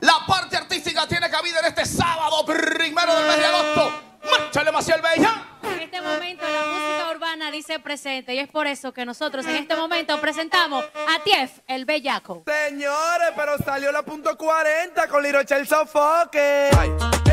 La parte artística tiene cabida en este sábado primero del mes de agosto. ¡Márchale, Maciel Bella! En este momento la música urbana dice presente y es por eso que nosotros en este momento presentamos a Tief, el bellaco. Señores, pero salió la punto 40 con Liro Chel Sofoque. Tengo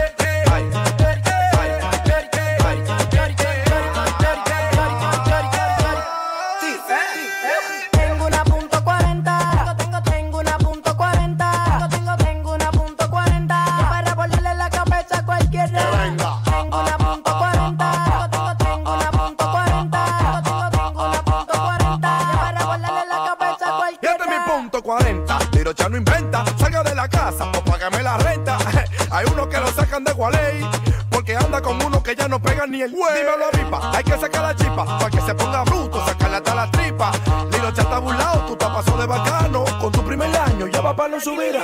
40. Liro Chel no inventa. Salga de la casa o págame la renta. Hay unos que lo sacan de Gualey. Porque anda con uno que ya no pega ni el güey. Dímelo a Vipa, hay que sacar la chipa. Para que se ponga bruto, sacarle hasta la tripa. Liro Chel está burlado, tú te pasó de bacano. Con tu primer año ya para no subir.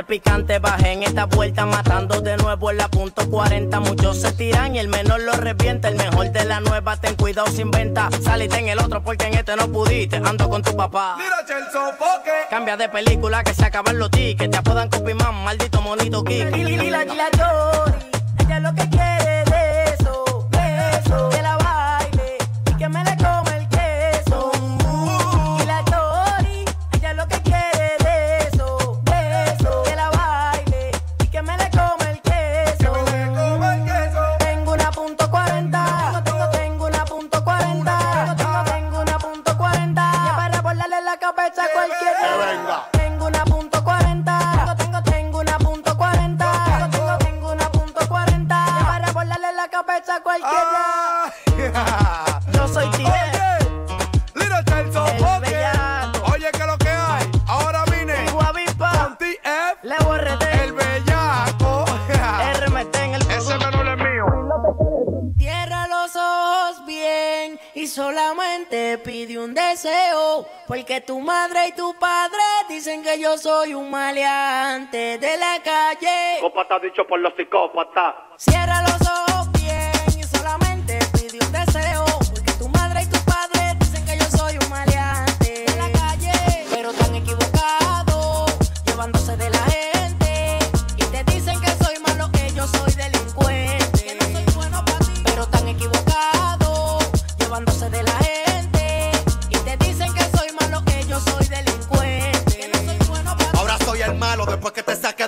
Picante, picante, bajé en esta vuelta matando de nuevo en la punto 40. Muchos se tiran y el menor lo revienta. El mejor de la nueva, ten cuidado sin venta. Salite en el otro porque en este no pudiste. Ando con tu papá. Chel Sofoque. Cambia de película que se acaban los tickets. Te apodan copy man, maldito monito Yori, ella lo que quiere de Porque tu madre y tu padre dicen que yo soy un maleante de la calle. Psicópata dicho por los psicópatas. Cierra los ojos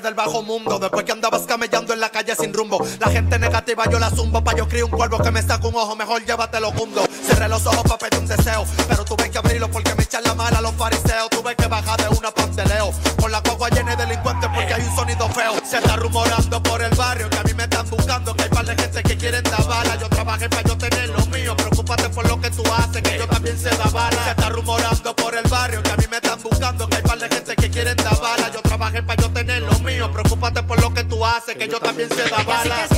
del bajo mundo. Después que andabas camellando en la calle sin rumbo. La gente negativa yo la zumbo. Pa' yo crío un cuervo que me saca un ojo. Mejor llévatelo hundo. Cerré los ojos pa' pedir un deseo. Pero tuve que abrirlo porque me echan la mala los fariseos. Tuve que bajar de una panteleo. Con la guagua llena de delincuentes porque hay un sonido feo. Se está rumorando por el barrio que a mí me están buscando. Que hay par de gente que quieren dar bala. Yo trabajé para yo tener lo mío. Preocúpate por lo que tú haces. Que yo también sé dar bala. Se está rumorando Así que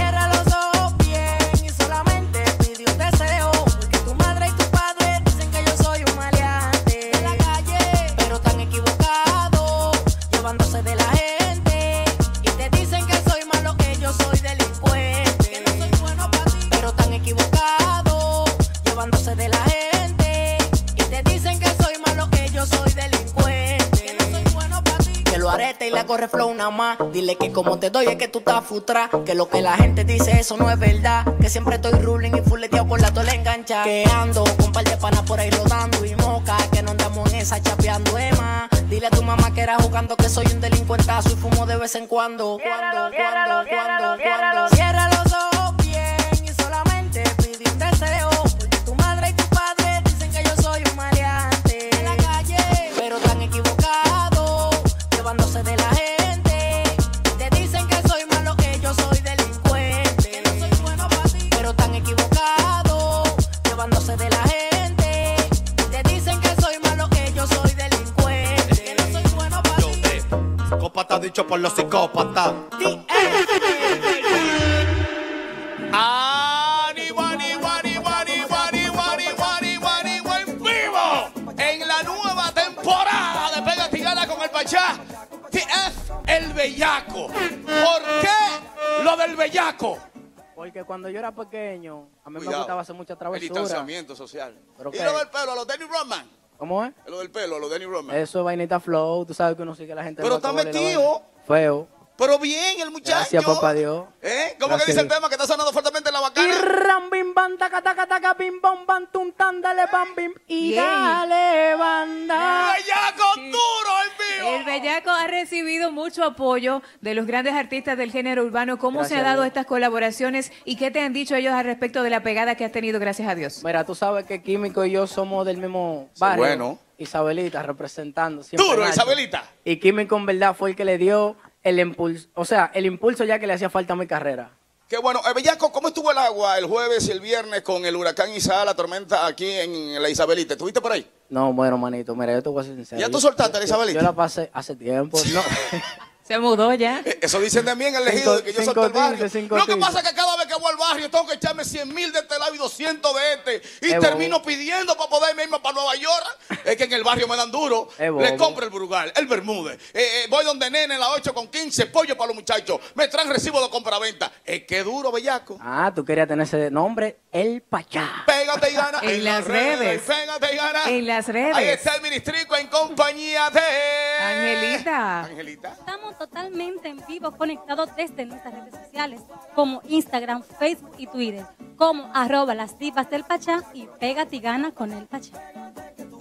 flow una más. Dile que como te doy es que tú estás futra. Que lo que la gente dice eso no es verdad. Que siempre estoy ruling y fuleteado por la tola engancha. Que ando con par de panas por ahí rodando y moca. Que no andamos en esa chapeando Emma. Dile a tu mamá que era jugando que soy un delincuentazo y fumo de vez en cuando. Cuando, cuando, cuando, cuando. de la gente. Te dicen que soy malo, que yo soy delincuente. Que no soy bueno para yo, ti. Psicópata dicho por los psicópatas. TF el bellaco. ¿Por qué lo del bellaco? Porque cuando yo era pequeño, a mí me gustaba hacer mucha El travesura. distanciamiento social. ¿Pero ¿Y qué? lo del pelo? ¿A los Danny Rodman? ¿Cómo es? Lo del pelo, a los Danny Rodman. Eso es vainita flow, tú sabes que uno sigue a la gente. Pero está metido. Feo. Pero bien, el muchacho. Gracias, papá Dios. ¿Eh? ¿Cómo que dice el tema que está sonando fuertemente en la Y bacana? ram bim bam taca taca taca bim bom bam tum tan dale bam bim y Bien. dale banda. ¡Bellaco duro en vivo! El Bellaco ha recibido mucho apoyo de los grandes artistas del género urbano. ¿Cómo Gracias se han dado Dios. estas colaboraciones y qué te han dicho ellos al respecto de la pegada que has tenido, gracias a Dios? Mira, tú sabes que Químico y yo somos del mismo barrio. bueno. Isabelita representando siempre. Duro. Isabelita. Y Químico en verdad fue el que le dio el impulso, o sea, el impulso ya que le hacía falta a mi carrera. Qué bueno. Eh, Bellaco, ¿cómo estuvo el agua el jueves y el viernes con el huracán Isaac, la tormenta aquí en la Isabelita? ¿Estuviste por ahí? No, bueno, manito, mira, yo te voy a ser sincero. ¿Ya tú soltaste a yo- Isabelita? Yo la pasé hace tiempo, no. Se mudó ya. Eh, Eso dicen de mí en el elegido, de que yo solté el barrio. tintes, cinco Lo que pasa es que cada vez que voy al barrio tengo que echarme 100 mil de este lado y 200 de este. Y Es termino bobo. pidiendo para poder irme para Nueva York. Es que en el barrio me dan duro. Le compro el Brugal, el Bermúdez. Eh, eh, voy donde nene, la 8 con 15, pollo para los muchachos. Me traen recibo de compra-venta. Es que duro, bellaco. Ah, tú querías tener ese nombre, El Pachá. Pégate y gana En las redes. Pégate y gana. En las redes. Ahí está el ministrico en compañía de. Angelita. Angelita. Estamos totalmente en vivo conectados desde nuestras redes sociales como Instagram, Facebook y Twitter, como arroba las divas del Pachá y pégate y gana con el Pachá.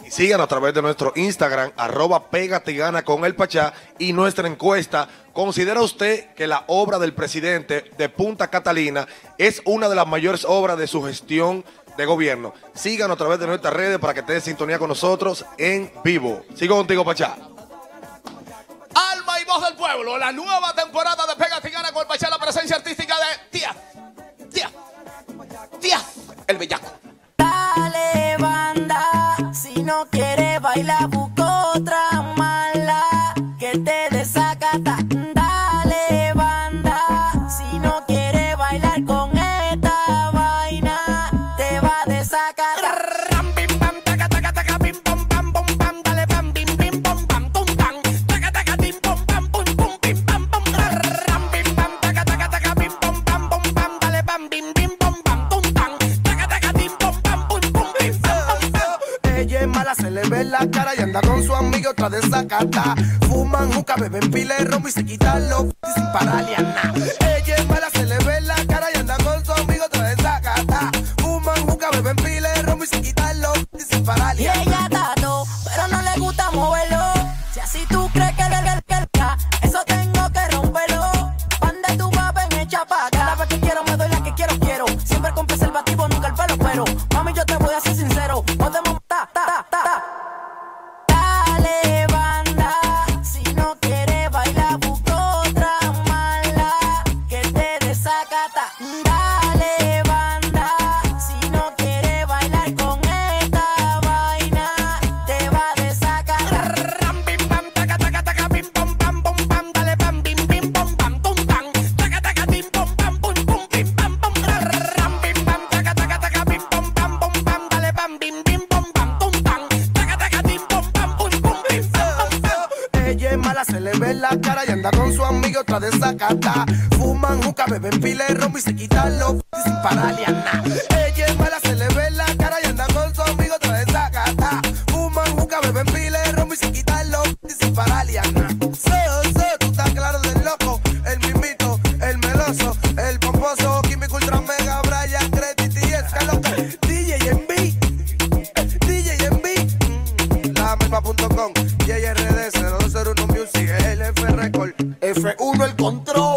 Y síganos a través de nuestro Instagram, arroba Pégate y Gana con el Pachá. Y nuestra encuesta, ¿considera usted que la obra del presidente de Punta Catalina es una de las mayores obras de su gestión de gobierno? Síganos a través de nuestras redes para que esté en sintonía con nosotros en vivo. Sigo contigo, Pachá. Alma y voz del pueblo, la nueva temporada de Pégate Gana con el Pachá, la presencia artística de Tía. Tía. Tía. El bellaco. Bailar busca otra mala que te desacata. Dale banda, si no quieres bailar con esta vaina te va a desacatar. Con su amigo otra desacata. Fuman juca, beben pile de romo y se quitan los sin pararle a nada. Ella es se Dale banda, si no quieres bailar con esta vaina te va a desacatar. Taca, taca, taca, dale. Taca, taca, pum, pum, ram, taca, taca, taca, dale. Taca, taca, pum, pum. Ella es mala, se le ve la cara y otra desacata. Fuman, juca, beben pila y y se quitan los sin pararle nada. Ella es mala, se le ve la cara y anda con su amigo otra desacata. Fuman, juca, beben pila. F1 el control.